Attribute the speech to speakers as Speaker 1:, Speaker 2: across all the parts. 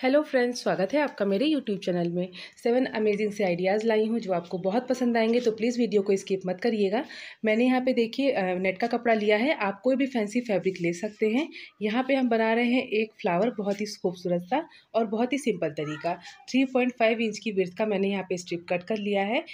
Speaker 1: Hello friends स्वागत है आपका मेरे यूट्यूब चैनल में। सेवन अमेजिंग से आइडियाज़ लाई हूँ जो आपको बहुत पसंद आएँगे तो प्लीज़ वीडियो को स्किप मत करिएगा। मैंने यहाँ पे देखिए नेट का कपड़ा लिया है। आप कोई भी फैंसी फैब्रिक ले सकते हैं। यहाँ पे हम बना रहे हैं एक फ्लावर बहुत ही खूबसूरत सा और बहुत ही सिंपल तरीका। थ्री इंच की विर्थ का मैंने यहाँ पर स्ट्रिप कट कर लिया है।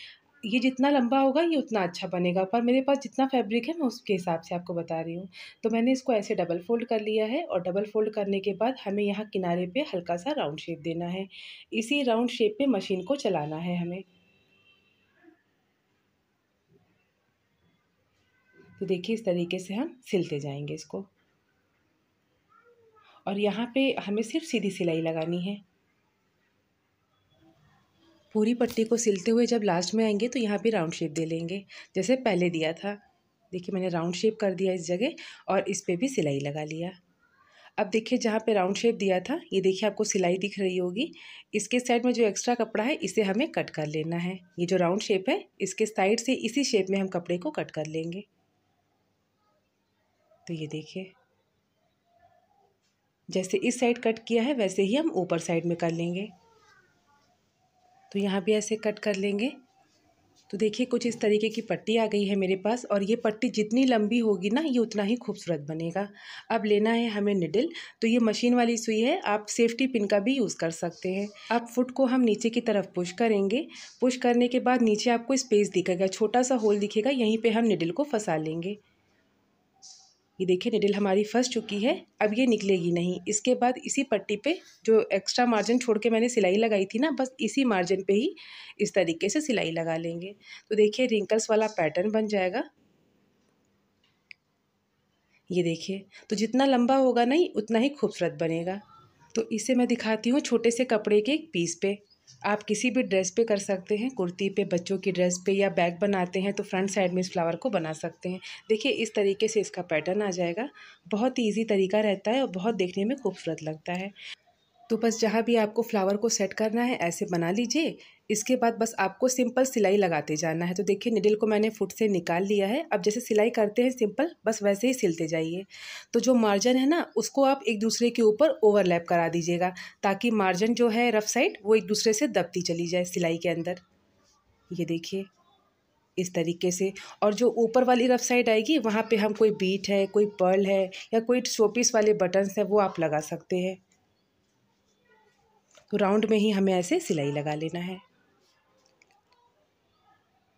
Speaker 1: ये जितना लंबा होगा, ये उतना अच्छा बनेगा। पर मेरे पास जितना फैब्रिक है, मैं उसके हिसाब से आपको बता रही हूँ। तो मैंने इसको ऐसे डबल फोल्ड कर लिया है और डबल फोल्ड करने के बाद हमें यहाँ किनारे पे हल्का सा राउंड शेप देना है। इसी राउंड शेप पे मशीन को चलाना है हमें। तो देखिए, इस तरीके से हम सिलते जाएँगे इसको। और यहाँ पे हमें सिर्फ़ सीधी सिलाई लगानी है। पूरी पट्टी को सिलते हुए जब लास्ट में आएँगे तो यहाँ पे राउंड शेप दे लेंगे। जैसे पहले दिया था। देखिए, मैंने राउंड शेप कर दिया इस जगह और इस पर भी सिलाई लगा लिया। अब देखिए, जहाँ पे राउंड शेप दिया था, ये देखिए आपको सिलाई दिख रही होगी। इसके साइड में जो एक्स्ट्रा कपड़ा है, इसे हमें कट कर लेना है। ये जो राउंड शेप है, इसके साइड से इसी शेप में हम कपड़े को कट कर लेंगे। तो ये देखिए। जैसे इस साइड कट किया है, वैसे ही हम ऊपर साइड में कर लेंगे। तो यहाँ भी ऐसे कट कर लेंगे। तो देखिए कुछ इस तरीके की पट्टी आ गई है मेरे पास और ये पट्टी जितनी लंबी होगी ना, ये उतना ही खूबसूरत बनेगा। अब लेना है हमें निडल तो ये मशीन वाली सुई है, आप सेफ्टी पिन का भी यूज़ कर सकते हैं। अब फुट को हम नीचे की तरफ़ पुश करेंगे। पुश करने के बाद नीचे आपको स्पेस दिखेगा, छोटा सा होल दिखेगा, यहीं पर हम निडल को फंसा लेंगे। ये देखिए निडल हमारी फंस चुकी है, अब ये निकलेगी नहीं। इसके बाद इसी पट्टी पे जो एक्स्ट्रा मार्जिन छोड़ के मैंने सिलाई लगाई थी ना, बस इसी मार्जिन पे ही इस तरीके से सिलाई लगा लेंगे। तो देखिए रिंकल्स वाला पैटर्न बन जाएगा। ये देखिए तो जितना लंबा होगा नहीं, उतना ही खूबसूरत बनेगा। तो इसे मैं दिखाती हूँ छोटे से कपड़े के एक पीस पे। आप किसी भी ड्रेस पे कर सकते हैं, कुर्ती पे, बच्चों की ड्रेस पे या बैग बनाते हैं तो फ्रंट साइड में इस फ्लावर को बना सकते हैं। देखिए, इस तरीके से इसका पैटर्न आ जाएगा। बहुत ही ईजी तरीका रहता है और बहुत देखने में खूबसूरत लगता है। तो बस जहाँ भी आपको फ्लावर को सेट करना है, ऐसे बना लीजिए। इसके बाद बस आपको सिंपल सिलाई लगाते जाना है। तो देखिए, निडल को मैंने फुट से निकाल लिया है। अब जैसे सिलाई करते हैं सिंपल, बस वैसे ही सिलते जाइए। तो जो मार्जिन है ना, उसको आप एक दूसरे के ऊपर ओवरलैप करा दीजिएगा, ताकि मार्जिन जो है रफ साइड, वो एक दूसरे से दबती चली जाए सिलाई के अंदर। ये देखिए, इस तरीके से। और जो ऊपर वाली रफ साइड आएगी, वहाँ पे हम कोई बीट है, कोई पर्ल है, या कोई शोपीस वाले बटन्स हैं, वो आप लगा सकते हैं। तो राउंड में ही हमें ऐसे सिलाई लगा लेना है।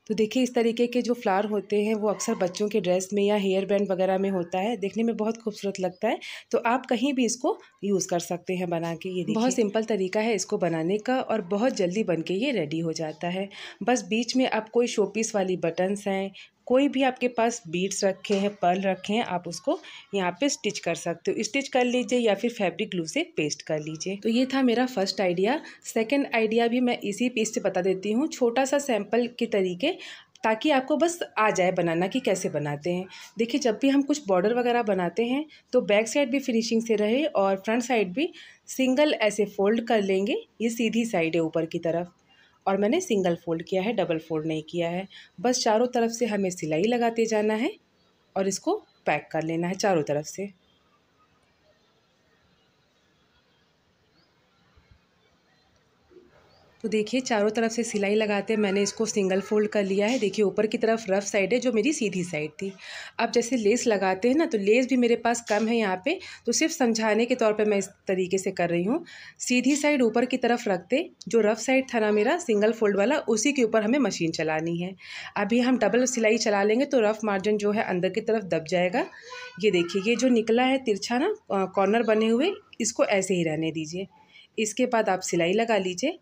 Speaker 1: तो देखिए इस तरीके के जो फ्लावर होते हैं वो अक्सर बच्चों के ड्रेस में या हेयर बैंड वगैरह में होता है। देखने में बहुत खूबसूरत लगता है। तो आप कहीं भी इसको यूज़ कर सकते हैं बना के। ये बहुत सिंपल तरीका है इसको बनाने का और बहुत जल्दी बन के ये रेडी हो जाता है। बस बीच में आप कोई शोपीस वाली बटन्स हैं कोई भी आपके पास बीड्स रखे हैं पर्ल रखे हैं, आप उसको यहाँ पे स्टिच कर सकते हो। स्टिच कर लीजिए या फिर फैब्रिक ग्लू से पेस्ट कर लीजिए। तो ये था मेरा फ़र्स्ट आइडिया सेकंड आइडिया भी मैं इसी पीस से बता देती हूँ। छोटा सा सैंपल के तरीके ताकि आपको बस आ जाए बनाना कि कैसे बनाते हैं। देखिए, जब भी हम कुछ बॉर्डर वगैरह बनाते हैं तो बैक साइड भी फिनिशिंग से रहे और फ्रंट साइड भी सिंगल ऐसे फोल्ड कर लेंगे। ये सीधी साइड है ऊपर की तरफ़। और मैंने सिंगल फोल्ड किया है, डबल फोल्ड नहीं किया है। बस चारों तरफ़ से हमें सिलाई लगाते जाना है और इसको पैक कर लेना है चारों तरफ़ से। तो देखिए, चारों तरफ़ से सिलाई लगाते मैंने इसको सिंगल फोल्ड कर लिया है। देखिए, ऊपर की तरफ़ रफ साइड है, जो मेरी सीधी साइड थी। अब जैसे लेस लगाते हैं ना तो लेस भी मेरे पास कम है यहाँ पे तो सिर्फ़ समझाने के तौर पे मैं इस तरीके से कर रही हूँ। सीधी साइड ऊपर की तरफ़ रखते, जो रफ साइड था ना मेरा, सिंगल फोल्ड वाला, उसी के ऊपर हमें मशीन चलानी है। अभी हम डबल सिलाई चला लेंगे तो रफ मार्जिन जो है, अंदर की तरफ़ दब जाएगा। ये देखिए, ये जो निकला है तिरछा ना कॉर्नर बने हुए, इसको ऐसे ही रहने दीजिए। इसके बाद आप सिलाई लगा लीजिए।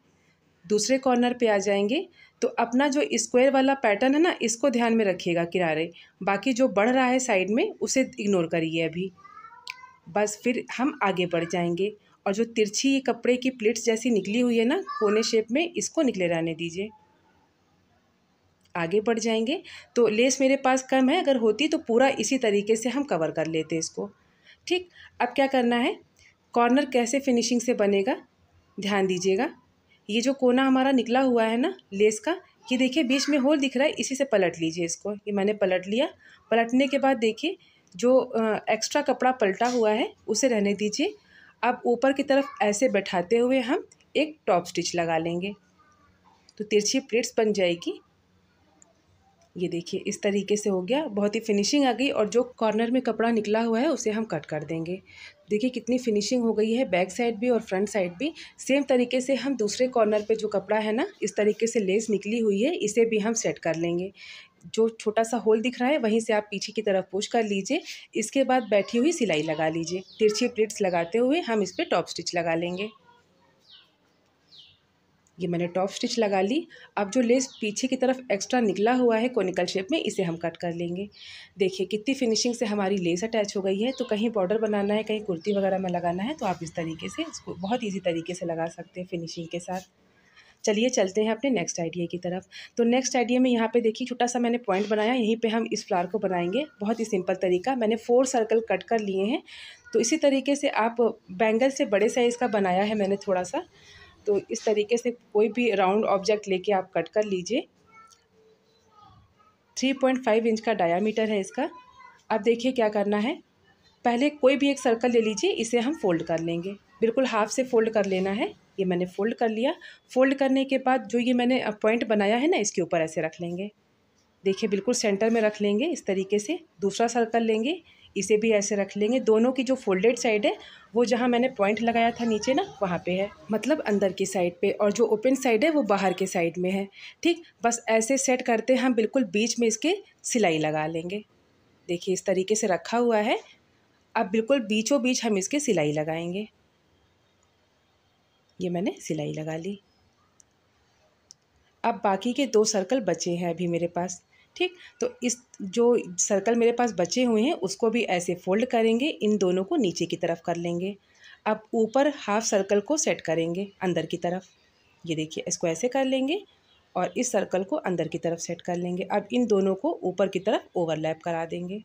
Speaker 1: दूसरे कॉर्नर पे आ जाएँगे। तो अपना जो स्क्वायर वाला पैटर्न है ना, इसको ध्यान में रखिएगा किनारे। बाकी जो बढ़ रहा है साइड में, उसे इग्नोर करिए अभी। बस फिर हम आगे बढ़ जाएँगे। और जो तिरछी ये कपड़े की प्लेट्स जैसी निकली हुई है ना, कोने शेप में, इसको निकले रहने दीजिए। आगे बढ़ जाएँगे। तो लेस मेरे पास कम है, अगर होती तो पूरा इसी तरीके से हम कवर कर लेते इसको। ठीक, अब क्या करना है? कॉर्नर कैसे फिनिशिंग से बनेगा? ध्यान दीजिएगा। ये जो कोना हमारा निकला हुआ है ना, लेस का, ये देखिए बीच में होल दिख रहा है, इसी से पलट लीजिए इसको। ये मैंने पलट लिया। पलटने के बाद देखिए, जो एक्स्ट्रा कपड़ा पलटा हुआ है, उसे रहने दीजिए। अब ऊपर की तरफ़ ऐसे बैठाते हुए हम एक टॉप स्टिच लगा लेंगे। तो तिरछी प्लेट्स बन जाएगी। ये देखिए, इस तरीके से हो गया। बहुत ही फिनिशिंग आ गई और जो कॉर्नर में कपड़ा निकला हुआ है, उसे हम कट कर देंगे। देखिए, कितनी फिनिशिंग हो गई है बैक साइड भी और फ्रंट साइड भी। सेम तरीके से हम दूसरे कॉर्नर पे जो कपड़ा है ना, इस तरीके से लेस निकली हुई है, इसे भी हम सेट कर लेंगे। जो छोटा सा होल दिख रहा है, वहीं से आप पीछे की तरफ़ पुश कर लीजिए। इसके बाद बैठी हुई सिलाई लगा लीजिए। तिरछी प्लेट्स लगाते हुए हम इस पर टॉप स्टिच लगा लेंगे। ये मैंने टॉप स्टिच लगा ली। अब जो लेस पीछे की तरफ़ एक्स्ट्रा निकला हुआ है कोनिकल शेप में, इसे हम कट कर लेंगे। देखिए, कितनी फिनिशिंग से हमारी लेस अटैच हो गई है। तो कहीं बॉर्डर बनाना है, कहीं कुर्ती वगैरह में लगाना है तो आप इस तरीके से इसको बहुत ईजी तरीके से लगा सकते हैं फिनिशिंग के साथ। चलिए, चलते हैं अपने नेक्स्ट आइडिया की तरफ़। तो नेक्स्ट आइडिया में यहाँ पे देखिए, छोटा सा मैंने पॉइंट बनाया। यहीं पे हम इस फ्लावर को बनाएँगे। बहुत ही सिंपल तरीका। मैंने फोर सर्कल कट कर लिए हैं। तो इसी तरीके से आप बैंगल से बड़े साइज़ का बनाया है मैंने थोड़ा सा। तो इस तरीके से कोई भी राउंड ऑब्जेक्ट लेके आप कट कर लीजिए। थ्री पॉइंट फाइव इंच का डायामीटर है इसका। अब देखिए क्या करना है। पहले कोई भी एक सर्कल ले लीजिए, इसे हम फोल्ड कर लेंगे। बिल्कुल हाफ़ से फोल्ड कर लेना है। ये मैंने फ़ोल्ड कर लिया। फ़ोल्ड करने के बाद जो ये मैंने पॉइंट बनाया है ना, इसके ऊपर ऐसे रख लेंगे। देखिए बिल्कुल सेंटर में रख लेंगे इस तरीके से। दूसरा सर्कल लेंगे, इसे भी ऐसे रख लेंगे। दोनों की जो फोल्डेड साइड है वो जहाँ मैंने पॉइंट लगाया था नीचे ना, वहाँ पे है। मतलब अंदर की साइड पे और जो ओपन साइड है, वो बाहर के साइड में है। ठीक? बस ऐसे सेट करते हम बिल्कुल बीच में इसके सिलाई लगा लेंगे। देखिए, इस तरीके से रखा हुआ है। अब बिल्कुल बीचों बीच हम इसके सिलाई लगाएँगे। ये मैंने सिलाई लगा ली। अब बाकी के दो सर्कल बचे हैं अभी मेरे पास। ठीक? तो इस, जो सर्कल मेरे पास बचे हुए हैं, उसको भी ऐसे फोल्ड करेंगे, इन दोनों को नीचे की तरफ़ कर लेंगे। अब ऊपर हाफ़ सर्कल को सेट करेंगे, अंदर की तरफ़। ये देखिए, इसको ऐसे कर लेंगे और इस सर्कल को अंदर की तरफ़ सेट कर लेंगे। अब इन दोनों को ऊपर की तरफ़ ओवरलैप करा देंगे।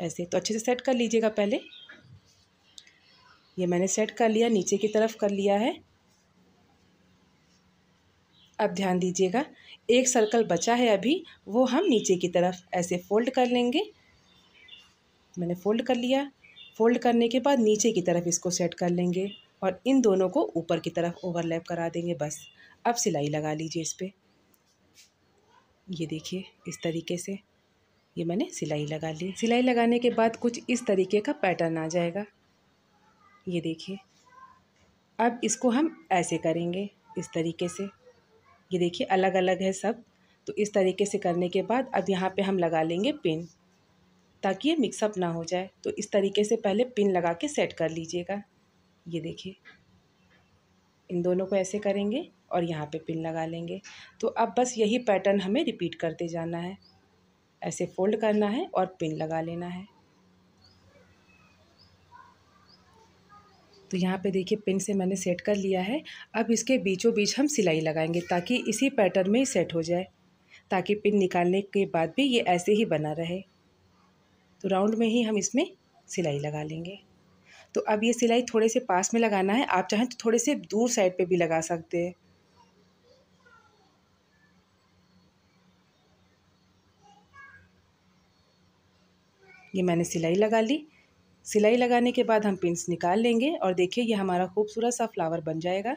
Speaker 1: ऐसे तो अच्छे से सेट कर लीजिएगा पहले। ये मैंने सेट कर लिया, नीचे की तरफ़ कर लिया है। अब ध्यान दीजिएगा एक सर्कल बचा है अभी, वो हम नीचे की तरफ़ ऐसे फोल्ड कर लेंगे। मैंने फोल्ड कर लिया। फोल्ड करने के बाद नीचे की तरफ़ इसको सेट कर लेंगे और इन दोनों को ऊपर की तरफ़ ओवरलैप करा देंगे बस। अब सिलाई लगा लीजिए इस पर ये देखिए, इस तरीके से ये मैंने सिलाई लगा ली। सिलाई लगाने के बाद कुछ इस तरीके का पैटर्न आ जाएगा। ये देखिए। अब इसको हम ऐसे करेंगे इस तरीके से। ये देखिए अलग अलग है सब तो इस तरीके से करने के बाद अब यहाँ पे हम लगा लेंगे पिन, ताकि ये मिक्सअप ना हो जाए। तो इस तरीके से पहले पिन लगा के सेट कर लीजिएगा। ये देखिए, इन दोनों को ऐसे करेंगे और यहाँ पे पिन लगा लेंगे। तो अब बस यही पैटर्न हमें रिपीट करते जाना है। ऐसे फोल्ड करना है और पिन लगा लेना है। तो यहाँ पे देखिए पिन से मैंने सेट कर लिया है। अब इसके बीचों बीच हम सिलाई लगाएँगे ताकि इसी पैटर्न में ही सेट हो जाए, ताकि पिन निकालने के बाद भी ये ऐसे ही बना रहे। तो राउंड में ही हम इसमें सिलाई लगा लेंगे। तो अब ये सिलाई थोड़े से पास में लगाना है, आप चाहें तो थोड़े से दूर साइड पे भी लगा सकते हैं। ये मैंने सिलाई लगा ली। सिलाई लगाने के बाद हम पिंस निकाल लेंगे और देखिए ये हमारा खूबसूरत सा फ्लावर बन जाएगा।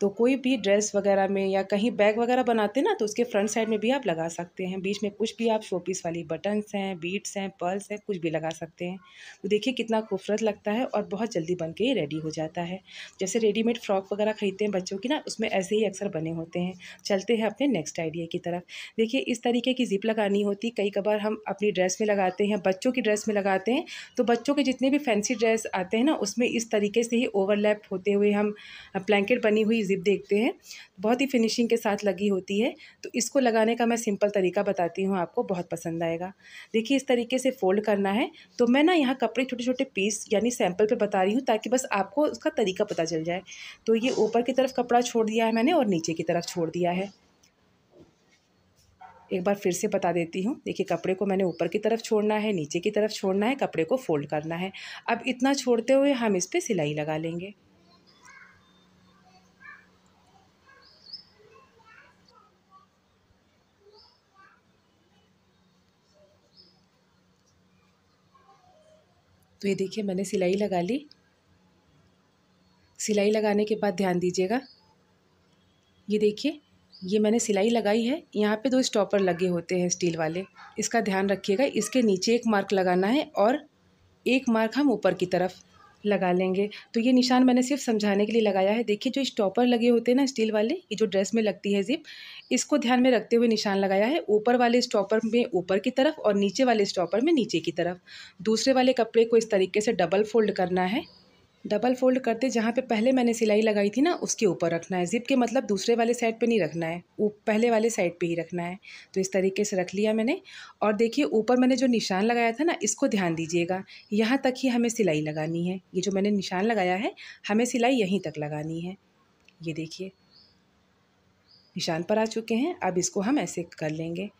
Speaker 1: तो कोई भी ड्रेस वगैरह में या कहीं बैग वगैरह बनाते ना तो उसके फ्रंट साइड में भी आप लगा सकते हैं। बीच में कुछ भी आप शोपीस वाली बटन्स हैं बीट्स हैं पर्ल्स हैं, कुछ भी लगा सकते हैं। तो देखिए कितना खूबसूरत लगता है और बहुत जल्दी बन के रेडी हो जाता है। जैसे रेडीमेड फ्रॉक वगैरह खरीदते हैं बच्चों की ना, उसमें ऐसे ही अक्सर बने होते हैं। चलते हैं अपने नेक्स्ट आइडिया की तरफ़। देखिए इस तरीके की जिप लगानी होती, कई कबार हम अपनी ड्रेस में लगाते हैं, बच्चों की ड्रेस में लगाते हैं तो बच्चों के जितने भी फैंसी ड्रेस आते हैं ना, उसमें इस तरीके से ही ओवरलैप होते हुए हम ब्लैंकेट बनी हुई जिप देखते हैं, बहुत ही फिनिशिंग के साथ लगी होती है। तो इसको लगाने का मैं सिंपल तरीका बताती हूँ आपको, बहुत पसंद आएगा। देखिए, इस तरीके से फ़ोल्ड करना है। तो मैं ना यहाँ कपड़े छोटे छोटे पीस यानी सैंपल पर बता रही हूँ ताकि बस आपको उसका तरीका पता चल जाए। तो ये ऊपर की तरफ़ कपड़ा छोड़ दिया है मैंने और नीचे की तरफ़ छोड़ दिया है। एक बार फिर से बता देती हूँ। देखिए, कपड़े को मैंने ऊपर की तरफ़ छोड़ना है, नीचे की तरफ़ छोड़ना है, कपड़े को फोल्ड करना है। अब इतना छोड़ते हुए हम इस पर सिलाई लगा लेंगे। तो ये देखिए, मैंने सिलाई लगा ली। सिलाई लगाने के बाद ध्यान दीजिएगा। ये देखिए, ये मैंने सिलाई लगाई है। यहाँ पे दो स्टॉपर लगे होते हैं स्टील वाले। इसका ध्यान रखिएगा, इसके नीचे एक मार्क लगाना है और एक मार्क हम ऊपर की तरफ़। लगा लेंगे। तो ये निशान मैंने सिर्फ़ समझाने के लिए लगाया है। देखिए, जो स्टॉपर लगे होते हैं ना स्टील वाले, ये जो ड्रेस में लगती है जिप, इसको ध्यान में रखते हुए निशान लगाया है। ऊपर वाले स्टॉपर में ऊपर की तरफ़ और नीचे वाले स्टॉपर में नीचे की तरफ़। दूसरे वाले कपड़े को इस तरीके से डबल फोल्ड करना है। डबल फोल्ड करते, जहाँ पे पहले मैंने सिलाई लगाई थी ना, उसके ऊपर रखना है। जिप के मतलब दूसरे वाले साइड पे नहीं रखना है वो पहले वाले साइड पे ही रखना है। तो इस तरीके से रख लिया मैंने। और देखिए, ऊपर मैंने जो निशान लगाया था ना, इसको ध्यान दीजिएगा। यहाँ तक ही हमें सिलाई लगानी है। ये जो मैंने निशान लगाया है, हमें सिलाई यहीं तक लगानी है। ये देखिए, निशान पर आ चुके हैं। अब इसको हम ऐसे कर लेंगे।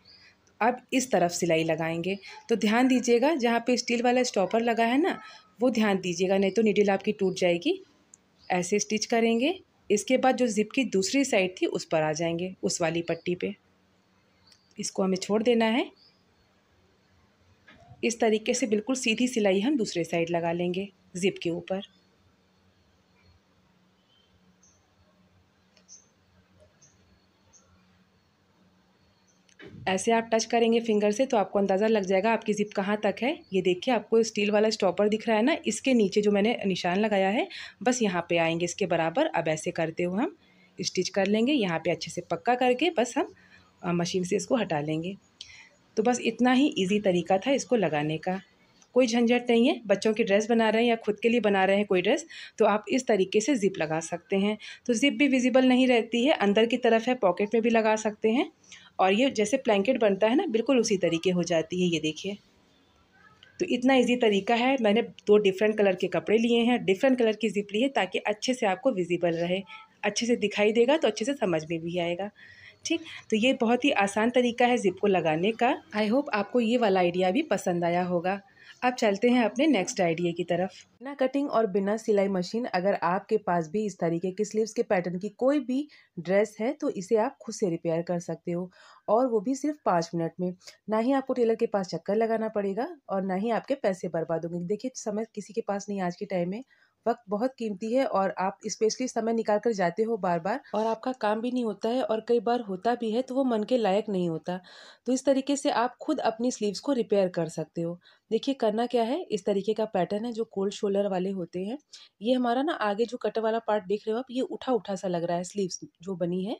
Speaker 1: अब इस तरफ़ सिलाई लगाएँगे। तो ध्यान दीजिएगा, जहाँ पे स्टील वाला स्टॉपर लगा है ना, वो ध्यान दीजिएगा, नहीं तो नीडल आपकी टूट जाएगी। ऐसे स्टिच करेंगे। इसके बाद जो ज़िप की दूसरी साइड थी, उस पर आ जाएँगे, उस वाली पट्टी पे। इसको हमें छोड़ देना है। इस तरीके से बिल्कुल सीधी सिलाई हम दूसरे साइड लगा लेंगे ज़िप के ऊपर। ऐसे आप टच करेंगे फिंगर से तो आपको अंदाज़ा लग जाएगा आपकी ज़िप कहाँ तक है। ये देखिए, आपको स्टील वाला स्टॉपर दिख रहा है ना, इसके नीचे जो मैंने निशान लगाया है, बस यहाँ पे आएँगे इसके बराबर। अब ऐसे करते हुए हम स्टिच कर लेंगे, यहाँ पे अच्छे से पक्का करके बस हम मशीन से इसको हटा लेंगे। तो बस इतना ही ईजी तरीका था इसको लगाने का। कोई झंझट नहीं है, बच्चों की ड्रेस बना रहे हैं या खुद के लिए बना रहे हैं कोई ड्रेस तो आप इस तरीके से ज़िप लगा सकते हैं। तो ज़िप भी विजिबल नहीं रहती है, अंदर की तरफ़ है पॉकेट में भी लगा सकते हैं। और ये जैसे प्लैंकेट बनता है ना, बिल्कुल उसी तरीके हो जाती है, ये देखिए। तो इतना इजी तरीका है। मैंने दो डिफरेंट कलर के कपड़े लिए हैं। डिफरेंट कलर की जिप ली है ताकि अच्छे से आपको विजिबल रहे। अच्छे से दिखाई देगा तो अच्छे से समझ में भी आएगा। ठीक? तो ये बहुत ही आसान तरीका है जिप को लगाने का। आई होप आपको ये वाला आइडिया भी पसंद आया होगा। अब चलते हैं अपने नेक्स्ट आइडिया की तरफ़। बिना कटिंग और बिना सिलाई मशीन अगर आपके पास भी इस तरीके के स्लीव्स के पैटर्न की कोई भी ड्रेस है तो इसे आप खुद से रिपेयर कर सकते हो। और वो भी सिर्फ़ पाँच मिनट में। ना ही आपको टेलर के पास चक्कर लगाना पड़ेगा, और ना ही आपके पैसे बर्बाद होंगे। देखिए, समय किसी के पास नहीं आज के टाइम में। वक्त बहुत कीमती है और आप स्पेशली समय निकाल कर जाते हो बार बार और आपका काम भी नहीं होता है और कई बार होता भी है तो वो मन के लायक नहीं होता। तो इस तरीके से आप खुद अपनी स्लीव्स को रिपेयर कर सकते हो। देखिए, करना क्या है? इस तरीके का पैटर्न है जो कोल्ड शोल्डर वाले होते हैं। ये हमारा ना आगे जो कट वाला पार्ट देख रहे हो आप, ये उठा उठा सा लग रहा है स्लीव्स जो बनी है।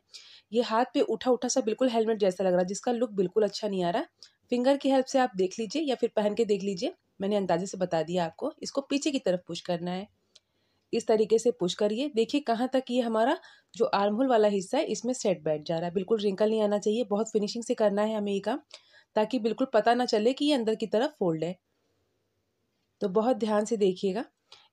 Speaker 1: ये हाथ पे उठा उठा सा बिल्कुल हेलमेट जैसा लग रहा है, जिसका लुक बिल्कुल अच्छा नहीं आ रहा। फिंगर की हेल्प से आप देख लीजिए या फिर पहन के देख लीजिए। मैंने अंदाजे से बता दिया आपको। इसको पीछे की तरफ़ पुश करना है। इस तरीके से पुश करिए। देखिए कहाँ तक ये हमारा जो आर्म होल वाला हिस्सा है, इसमें सेट बैठ जा रहा है। बिल्कुल रिंकल नहीं आना चाहिए। बहुत फिनिशिंग से करना है हमें ये काम, ताकि बिल्कुल पता ना चले कि ये अंदर की तरफ़ फोल्ड है। तो बहुत ध्यान से देखिएगा।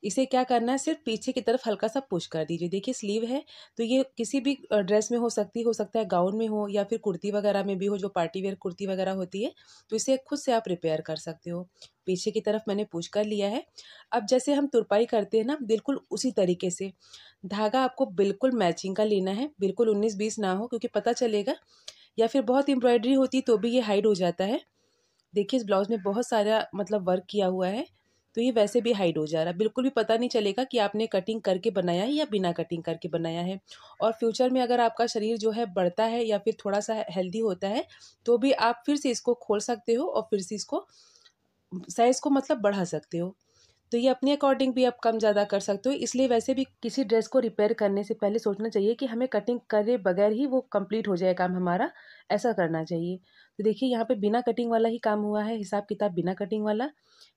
Speaker 1: इसे क्या करना है, सिर्फ़ पीछे की तरफ़ हल्का सा पुश कर दीजिए। देखिए, स्लीव है तो ये किसी भी ड्रेस में हो सकती, हो सकता है गाउन में हो या फिर कुर्ती वगैरह में भी हो, जो पार्टी वेयर कुर्ती वगैरह होती है तो इसे खुद से आप रिपेयर कर सकते हो। पीछे की तरफ़ मैंने पुश कर लिया है। अब जैसे हम तुरपाई करते हैं ना, बिल्कुल उसी तरीके से। धागा आपको बिल्कुल मैचिंग का लेना है, बिल्कुल उन्नीस बीस ना हो, क्योंकि पता चलेगा, या फिर बहुत एम्ब्रॉयडरी होती तो भी ये हाइड हो जाता है। देखिए, इस ब्लाउज में बहुत सारा मतलब वर्क किया हुआ है। तो ये वैसे भी हाइड हो जा रहा है। बिल्कुल भी पता नहीं चलेगा कि आपने कटिंग करके बनाया है या बिना कटिंग करके बनाया है। और फ्यूचर में अगर आपका शरीर जो है बढ़ता है या फिर थोड़ा सा हेल्दी होता है तो भी आप फिर से इसको खोल सकते हो और फिर से इसको साइज़ को मतलब बढ़ा सकते हो। तो ये अपने अकॉर्डिंग भी आप कम ज़्यादा कर सकते हो। इसलिए वैसे भी किसी ड्रेस को रिपेयर करने से पहले सोचना चाहिए कि हमें कटिंग करे बगैर ही वो कंप्लीट हो जाए काम हमारा, ऐसा करना चाहिए। तो देखिए, यहाँ पे बिना कटिंग वाला ही काम हुआ है हिसाब किताब बिना कटिंग वाला,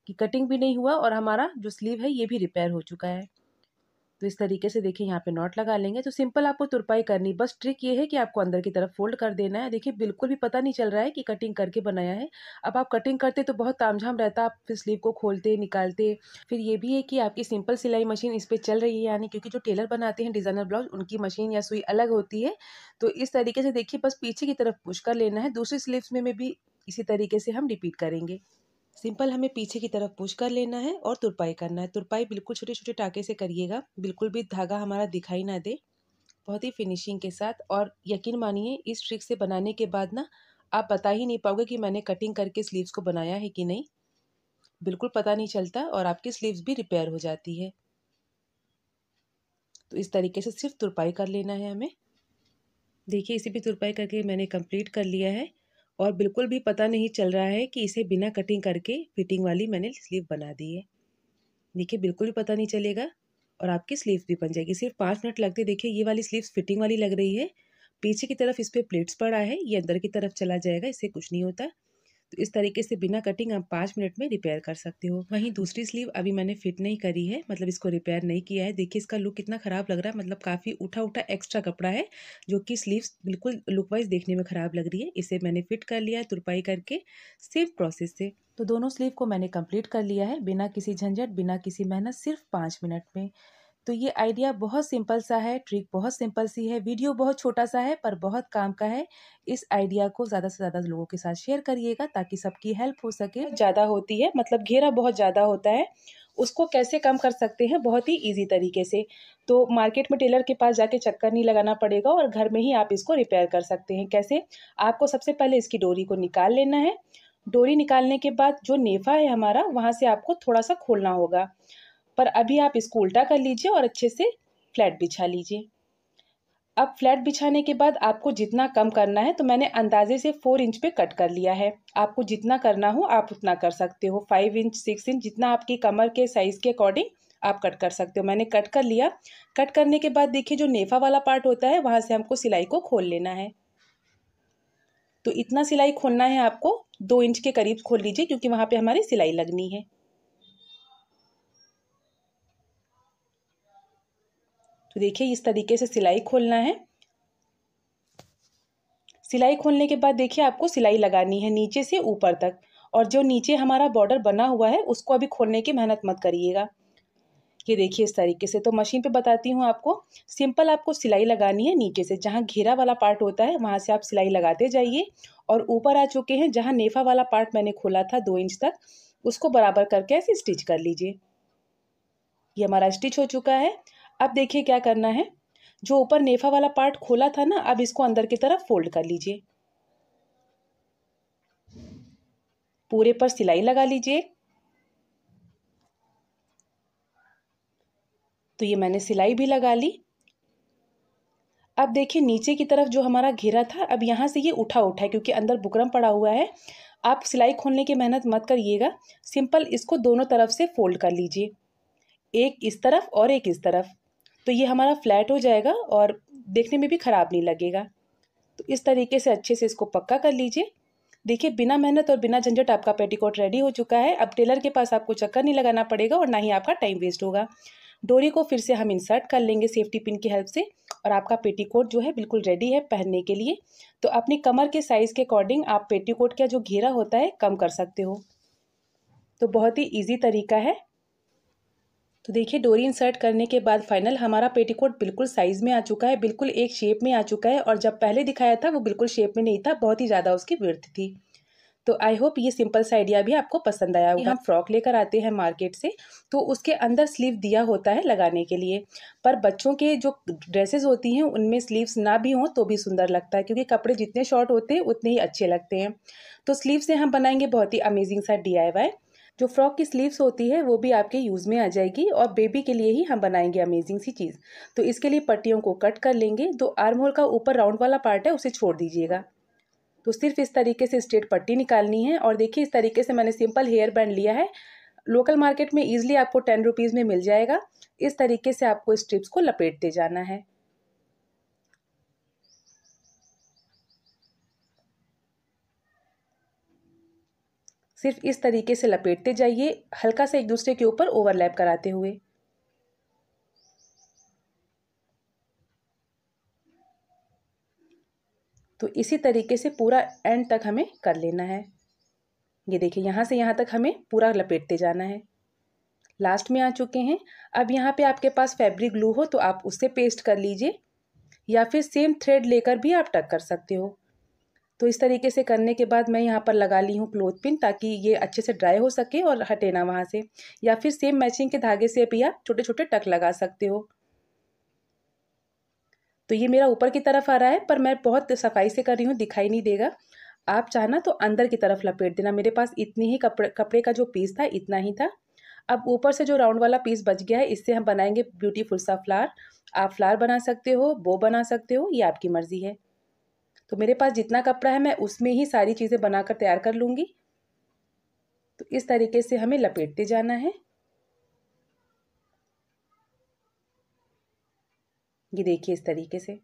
Speaker 1: कि कटिंग भी नहीं हुआ और हमारा जो स्लीव है, ये भी रिपेयर हो चुका है। तो इस तरीके से देखिए यहाँ पे नॉट लगा लेंगे। तो सिंपल आपको तुरपाई करनी। बस ट्रिक ये है कि आपको अंदर की तरफ़ फोल्ड कर देना है। देखिए बिल्कुल भी पता नहीं चल रहा है कि कटिंग करके बनाया है। अब आप कटिंग करते तो बहुत तामझाम रहता। आप फिर स्लीव को खोलते, निकालते। फिर ये भी है कि आपकी सिंपल सिलाई मशीन इस पर चल रही है यानी क्योंकि जो टेलर बनाते हैं डिज़ाइनर ब्लाउज, उनकी मशीन या सुई अलग होती है। तो इस तरीके से देखिए बस पीछे की तरफ़ पुश कर लेना है। दूसरी स्लीव्स में भी इसी तरीके से हम रिपीट करेंगे। सिंपल हमें पीछे की तरफ़ पुश कर लेना है और तुरपाई करना है। तुरपाई बिल्कुल छोटे छोटे टाके से करिएगा। बिल्कुल भी धागा हमारा दिखाई ना दे। बहुत ही फिनिशिंग के साथ और यकीन मानिए, इस ट्रिक से बनाने के बाद ना, आप बता ही नहीं पाओगे कि मैंने कटिंग करके स्लीव्स को बनाया है कि नहीं। बिल्कुल पता नहीं चलता और आपकी स्लीव्स भी रिपेयर हो जाती है। तो इस तरीके से सिर्फ़ तुरपाई कर लेना है हमें। देखिए, इसे भी तुरपाई करके मैंने कंप्लीट कर लिया है। और बिल्कुल भी पता नहीं चल रहा है कि इसे बिना कटिंग करके फिटिंग वाली मैंने स्लीव बना दी है। देखिए, बिल्कुल भी पता नहीं चलेगा और आपकी स्लीव भी बन जाएगी। सिर्फ़ पाँच मिनट लगते, देखिए, ये वाली स्लीव फिटिंग वाली लग रही है। पीछे की तरफ़ इस पर प्लेट्स पड़ा है, ये अंदर की तरफ़ चला जाएगा, इससे कुछ नहीं होता। तो इस तरीके से बिना कटिंग आप पाँच मिनट में रिपेयर कर सकते हो। वहीं दूसरी स्लीव अभी मैंने फिट नहीं करी है मतलब इसको रिपेयर नहीं किया है। देखिए, इसका लुक कितना ख़राब लग रहा है मतलब काफ़ी उठा उठा एक्स्ट्रा कपड़ा है, जो कि स्लीव्स बिल्कुल लुक वाइज देखने में ख़राब लग रही है। इसे मैंने फिट कर लिया है, तुरपाई करके, सेम प्रोसेस से। तो दोनों स्लीव को मैंने कंप्लीट कर लिया है, बिना किसी झंझट, बिना किसी मेहनत, सिर्फ़ पाँच मिनट में। तो ये आइडिया बहुत सिंपल सा है, ट्रिक बहुत सिंपल सी है, वीडियो बहुत छोटा सा है, पर बहुत काम का है। इस आइडिया को ज़्यादा से ज़्यादा लोगों के साथ शेयर करिएगा ताकि सबकी हेल्प हो सके। ज़्यादा होती है मतलब घेरा बहुत ज़्यादा होता है। उसको कैसे कम कर सकते हैं? बहुत ही इजी तरीके से। तो मार्केट में टेलर के पास जाके चक्कर नहीं लगाना पड़ेगा और घर में ही आप इसको रिपेयर कर सकते हैं। कैसे? आपको सबसे पहले इसकी डोरी को निकाल लेना है। डोरी निकालने के बाद जो नेफा है हमारा, वहाँ से आपको थोड़ा सा खोलना होगा। पर अभी आप इसको उल्टा कर लीजिए और अच्छे से फ्लैट बिछा लीजिए। अब फ्लैट बिछाने के बाद आपको जितना कम करना है तो मैंने अंदाजे से फोर इंच पे कट कर लिया है। आपको जितना करना हो, आप उतना कर सकते हो। फाइव इंच, सिक्स इंच, जितना आपकी कमर के साइज़ के अकॉर्डिंग आप कट कर सकते हो। मैंने कट कर लिया। कट करने के बाद देखिए, जो नेफा वाला पार्ट होता है, वहाँ से हमको सिलाई को खोल लेना है। तो इतना सिलाई खोलना है आपको, दो इंच के करीब खोल लीजिए, क्योंकि वहाँ पे हमारी सिलाई लगनी है। तो देखिए, इस तरीके से सिलाई खोलना है। सिलाई खोलने के बाद देखिए, आपको सिलाई लगानी है नीचे से ऊपर तक और जो नीचे हमारा बॉर्डर बना हुआ है, उसको अभी खोलने की मेहनत मत करिएगा। ये देखिए, इस तरीके से तो मशीन पे बताती हूँ आपको, सिंपल आपको सिलाई लगानी है नीचे से, जहाँ घेरा वाला पार्ट होता है, वहाँ से आप सिलाई लगाते जाइए और ऊपर आ चुके हैं, जहाँ नेफा वाला पार्ट मैंने खोला था दो इंच तक, उसको बराबर करके ऐसे स्टिच कर लीजिए। ये हमारा स्टिच हो चुका है। अब देखिए क्या करना है। जो ऊपर नेफा वाला पार्ट खोला था ना, अब इसको अंदर की तरफ़ फोल्ड कर लीजिए। पूरे पर सिलाई लगा लीजिए। तो ये मैंने सिलाई भी लगा ली। अब देखिए नीचे की तरफ़ जो हमारा घेरा था, अब यहाँ से ये उठा उठा है, क्योंकि अंदर बुकरम पड़ा हुआ है। आप सिलाई खोलने की मेहनत मत करिएगा, सिंपल इसको दोनों तरफ़ से फोल्ड कर लीजिए। एक इस तरफ़ और एक इस तरफ़। तो ये हमारा फ्लैट हो जाएगा और देखने में भी ख़राब नहीं लगेगा। तो इस तरीके से अच्छे से इसको पक्का कर लीजिए। देखिए, बिना मेहनत और बिना झंझट आपका पेटीकोट रेडी हो चुका है। अब टेलर के पास आपको चक्कर नहीं लगाना पड़ेगा और ना ही आपका टाइम वेस्ट होगा। डोरी को फिर से हम इंसर्ट कर लेंगे सेफ्टी पिन की हेल्प से और आपका पेटीकोट जो है बिल्कुल रेडी है पहनने के लिए। तो अपनी कमर के साइज़ के अकॉर्डिंग आप पेटीकोट का जो घेरा होता है कम कर सकते हो। तो बहुत ही ईजी तरीका है। तो देखिए, डोरी इंसर्ट करने के बाद फाइनल हमारा पेटीकोट बिल्कुल साइज़ में आ चुका है, बिल्कुल एक शेप में आ चुका है और जब पहले दिखाया था, वो बिल्कुल शेप में नहीं था, बहुत ही ज़्यादा उसकी वर्थ थी। तो आई होप ये सिंपल सा आइडिया भी आपको पसंद आया होगा। हम फ्रॉक लेकर आते हैं मार्केट से तो उसके अंदर स्लीव दिया होता है लगाने के लिए। पर बच्चों के जो ड्रेसेस होती हैं, उनमें स्लीव्स ना भी हों तो भी सुंदर लगता है, क्योंकि कपड़े जितने शॉर्ट होते हैं, उतने ही अच्छे लगते हैं। तो स्लीव से हम बनाएँगे बहुत ही अमेजिंग सा डी जो फ्रॉक की स्लीव्स होती है, वो भी आपके यूज़ में आ जाएगी और बेबी के लिए ही हम बनाएँगे अमेजिंग सी चीज़। तो इसके लिए पट्टियों को कट कर लेंगे। तो आर्म होल का ऊपर राउंड वाला पार्ट है, उसे छोड़ दीजिएगा। तो सिर्फ़ इस तरीके से स्ट्रेट पट्टी निकालनी है और देखिए इस तरीके से मैंने सिंपल हेयर बैंड लिया है। लोकल मार्केट में ईजिली आपको टेन रुपीज़ में मिल जाएगा। इस तरीके से आपको स्ट्रिप्स को लपेटते जाना है। सिर्फ़ इस तरीके से लपेटते जाइए, हल्का सा एक दूसरे के ऊपर ओवरलैप कराते हुए। तो इसी तरीके से पूरा एंड तक हमें कर लेना है। ये देखिए, यहाँ से यहाँ तक हमें पूरा लपेटते जाना है। लास्ट में आ चुके हैं। अब यहाँ पे आपके पास फैब्रिक ग्लू हो तो आप उससे पेस्ट कर लीजिए या फिर सेम थ्रेड लेकर भी आप टक कर सकते हो। तो इस तरीके से करने के बाद मैं यहाँ पर लगा ली हूँ क्लोथ पिन ताकि ये अच्छे से ड्राई हो सके और हटे ना वहाँ से। या फिर सेम मैचिंग के धागे से भी आप छोटे छोटे टक लगा सकते हो। तो ये मेरा ऊपर की तरफ़ आ रहा है, पर मैं बहुत सफ़ाई से कर रही हूँ, दिखाई नहीं देगा। आप चाहना तो अंदर की तरफ़ लपेट देना। मेरे पास इतनी ही कपड़े कपड़े का जो पीस था, इतना ही था। अब ऊपर से जो राउंड वाला पीस बच गया है, इससे हम बनाएँगे ब्यूटीफुल सा फ्लार। आप फ्लार बना सकते हो, बो बना सकते हो, ये आपकी मर्ज़ी है। तो मेरे पास जितना कपड़ा है, मैं उसमें ही सारी चीज़ें बनाकर तैयार कर लूँगी। तो इस तरीके से हमें लपेटते जाना है। ये देखिए इस तरीके से।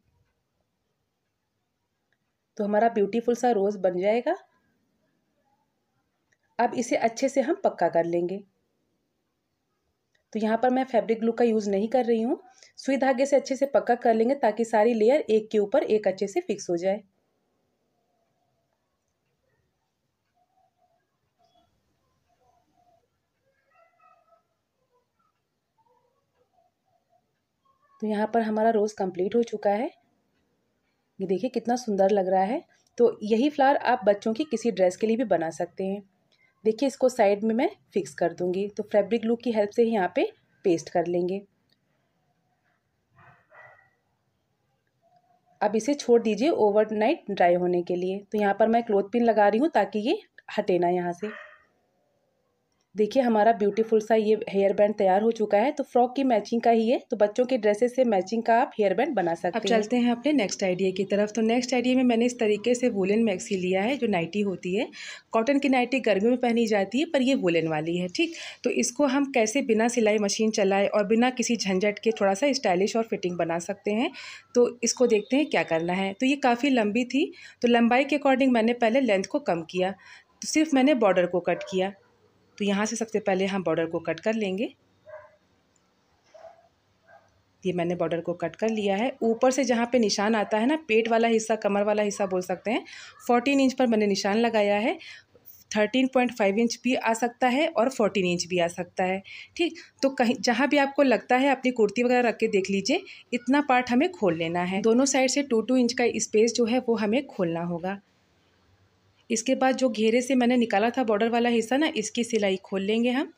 Speaker 1: तो हमारा ब्यूटीफुल सा रोज़ बन जाएगा। अब इसे अच्छे से हम पक्का कर लेंगे। तो यहाँ पर मैं फैब्रिक ग्लू का यूज़ नहीं कर रही हूँ। सुई धागे से अच्छे से पक्का कर लेंगे ताकि सारी लेयर एक के ऊपर एक अच्छे से फिक्स हो जाए। तो यहाँ पर हमारा रोज़ कंप्लीट हो चुका है। ये देखिए कितना सुंदर लग रहा है। तो यही फ्लावर आप बच्चों की किसी ड्रेस के लिए भी बना सकते हैं। देखिए इसको साइड में मैं फिक्स कर दूँगी। तो फैब्रिक ग्लू की हेल्प से यहाँ पे पेस्ट कर लेंगे। अब इसे छोड़ दीजिए ओवरनाइट ड्राई होने के लिए। तो यहाँ पर मैं क्लोथ पिन लगा रही हूँ ताकि ये हटे ना यहाँ से। देखिए हमारा ब्यूटीफुल सा ये हेयर बैंड तैयार हो चुका है तो फ्रॉक की मैचिंग का ही है तो बच्चों के ड्रेसेस से मैचिंग का आप हेयर बैंड बना सकते हैं। अब चलते हैं अपने नेक्स्ट आइडिया की तरफ़। तो नेक्स्ट आइडिया में मैंने इस तरीके से वुलन मैक्सी लिया है जो नाइटी होती है। कॉटन की नाइटी गर्मी में पहनी जाती है पर ये वुलन वाली है ठीक? तो इसको हम कैसे बिना सिलाई मशीन चलाए और बिना किसी झंझट के थोड़ा सा स्टाइलिश और फिटिंग बना सकते हैं तो इसको देखते हैं क्या करना है। तो ये काफ़ी लंबी थी तो लंबाई के अकॉर्डिंग मैंने पहले लेंथ को कम किया तो सिर्फ़ मैंने बॉर्डर को कट किया। तो यहाँ से सबसे पहले हम बॉर्डर को कट कर लेंगे। ये मैंने बॉर्डर को कट कर लिया है। ऊपर से जहाँ पे निशान आता है ना, पेट वाला हिस्सा, कमर वाला हिस्सा बोल सकते हैं फोर्टीन इंच पर मैंने निशान लगाया है। थर्टीन पॉइंट फाइव इंच भी आ सकता है और फोर्टीन इंच भी आ सकता है। ठीक? तो कहीं, जहाँ भी आपको लगता है, अपनी कुर्ती वगैरह रख के देख लीजिए, इतना पार्ट हमें खोल लेना है। दोनों साइड से टू टू इंच का स्पेस जो है, वो हमें खोलना होगा। इसके बाद जो घेरे से मैंने निकाला था बॉर्डर वाला हिस्सा ना, इसकी सिलाई खोल लेंगे हम।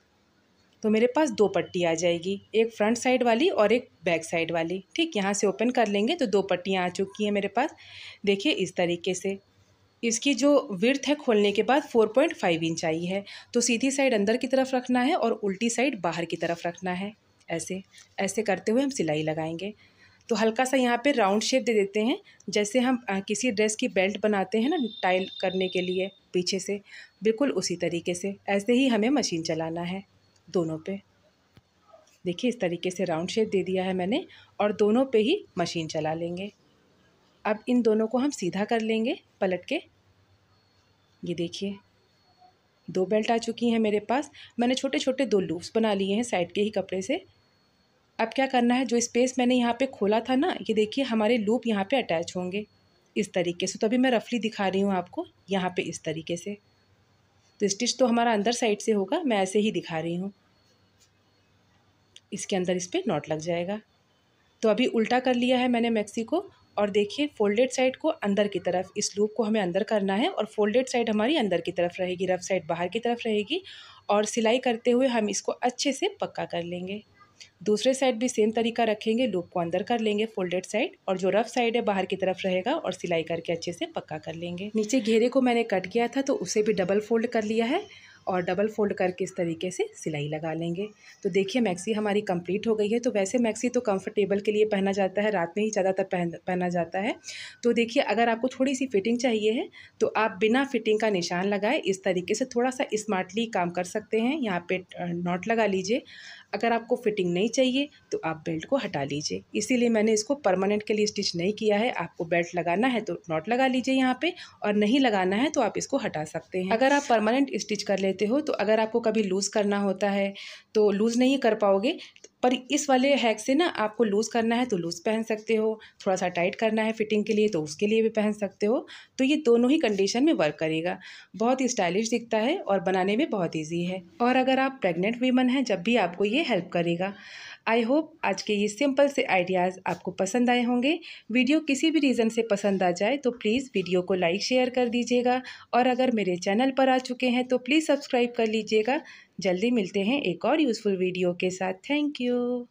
Speaker 1: तो मेरे पास दो पट्टी आ जाएगी, एक फ्रंट साइड वाली और एक बैक साइड वाली। ठीक, यहाँ से ओपन कर लेंगे तो दो पट्टियाँ आ चुकी हैं मेरे पास। देखिए इस तरीके से। इसकी जो विर्थ है खोलने के बाद फोर पॉइंट फाइव इंच आई है। तो सीधी साइड अंदर की तरफ़ रखना है और उल्टी साइड बाहर की तरफ़ रखना है। ऐसे ऐसे करते हुए हम सिलाई लगाएँगे। तो हल्का सा यहाँ पे राउंड शेप दे देते हैं। जैसे हम किसी ड्रेस की बेल्ट बनाते हैं ना, टाइल करने के लिए, पीछे से, बिल्कुल उसी तरीके से। ऐसे ही हमें मशीन चलाना है, दोनों पे। देखिए, इस तरीके से राउंड शेप दे दिया है मैंने, और दोनों पे ही मशीन चला लेंगे। अब इन दोनों को हम सीधा कर लेंगे, पलट के। ये देखिए, दो बेल्ट आ चुकी हैं मेरे पास। मैंने छोटे छोटे दो लूप्स बना लिए हैं साइड के ही कपड़े से। अब क्या करना है? जो स्पेस मैंने यहाँ पे खोला था ना, ये देखिए हमारे लूप यहाँ पे अटैच होंगे। इस तरीके से। तो अभी मैं रफली दिखा रही हूँ आपको यहाँ पे इस तरीके से। तो स्टिच तो हमारा अंदर साइड से होगा, मैं ऐसे ही दिखा रही हूँ। इसके अंदर इस पर नॉट लग जाएगा। तो अभी उल्टा कर लिया है मैंने मैक्सी को और देखिए फोल्डेड साइड को अंदर की तरफ़, इस लूप को हमें अंदर करना है और फोल्डेड साइड हमारी अंदर की तरफ़ रहेगी रफ साइड बाहर की तरफ़ रहेगी और सिलाई करते हुए हम इसको अच्छे से पक्का कर लेंगे। दूसरे साइड भी सेम तरीका रखेंगे लूप को अंदर कर लेंगे फोल्डेड साइड और जो रफ साइड है, बाहर की तरफ़ रहेगा और सिलाई करके अच्छे से पक्का कर लेंगे। नीचे घेरे को मैंने कट किया था तो उसे भी डबल फोल्ड कर लिया है और डबल फोल्ड करके इस तरीके से सिलाई लगा लेंगे। तो देखिए मैक्सी हमारी कंप्लीट हो गई है। तो वैसे मैक्सी तो कंफर्टेबल के लिए पहना जाता है, रात में ही ज़्यादातर पहन, पहना जाता है। तो देखिए, अगर आपको थोड़ी सी फिटिंग चाहिए है तो आप बिना फिटिंग का निशान लगाए इस तरीके से थोड़ा सा स्मार्टली काम कर सकते हैं। यहाँ पे नॉट लगा लीजिए। अगर आपको फिटिंग नहीं चाहिए तो आप बेल्ट को हटा लीजिए। इसीलिए मैंने इसको परमानेंट के लिए स्टिच नहीं किया है। आपको बेल्ट लगाना है तो नॉट लगा लीजिए यहाँ पे, और नहीं लगाना है तो आप इसको हटा सकते हैं। अगर आप परमानेंट स्टिच कर लेते हो तो अगर आपको कभी लूज़ करना होता है तो लूज़ नहीं कर पाओगे पर इस वाले हैक से ना आपको लूज़ करना है तो लूज़ पहन सकते हो, थोड़ा सा टाइट करना है फिटिंग के लिए तो उसके लिए भी पहन सकते हो तो ये दोनों ही कंडीशन में वर्क करेगा। बहुत ही स्टाइलिश दिखता है और बनाने में बहुत ईजी है। और अगर आप प्रेग्नेंट वीमन हैं, जब भी आपको ये हेल्प करेगा। आई होप आज के ये सिंपल से आइडियाज़ आपको पसंद आए होंगे। वीडियो किसी भी रीज़न से पसंद आ जाए तो प्लीज़ वीडियो को लाइक, शेयर कर दीजिएगा। और अगर मेरे चैनल पर आ चुके हैं तो प्लीज़ सब्सक्राइब कर लीजिएगा। जल्दी मिलते हैं एक और यूज़फुल वीडियो के साथ। Thank you.